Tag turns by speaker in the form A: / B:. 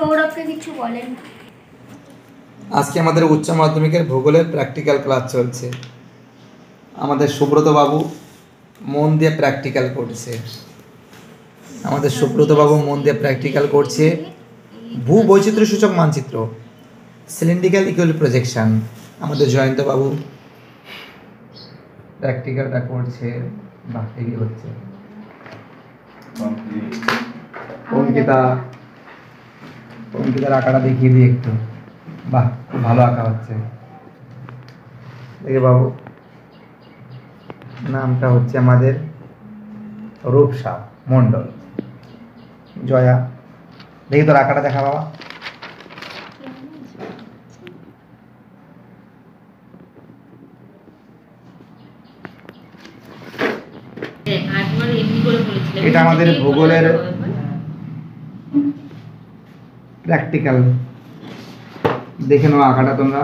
A: সৌরভকে কিছু বলেন।
B: আজকে আমাদের উচ্চ মাধ্যমিকের ভূগোলের প্র্যাকটিক্যাল ক্লাস চলছে। আমাদের সুব্রত বাবু মন দিয়ে প্র্যাকটিক্যাল করছে। আমাদের সুব্রত বাবু মন দিয়ে প্র্যাকটিক্যাল করছে। ভূ বৈচিত্র্য সূচক মানচিত্র সিলিন্ডিক্যাল ইকুয়াল প্রজেকশন আমাদের জয়ন্ত বাবু প্র্যাকটিক্যালটা করছে এগিয়ে হচ্ছে। অঙ্কিতা অঙ্কিতার আঁকাটা দেখিয়ে দিই একটু। বাহ খুব ভালো আঁকা হচ্ছে। দেখে বাবু নামটা হচ্ছে আমাদের রূপসা মণ্ডল। জয়া দেখি তোর আঁকাটা দেখা বাবা। এটা আমাদের ভূগোলের প্র্যাকটিক্যাল দেখে নাও আঁকাটা তোমরা।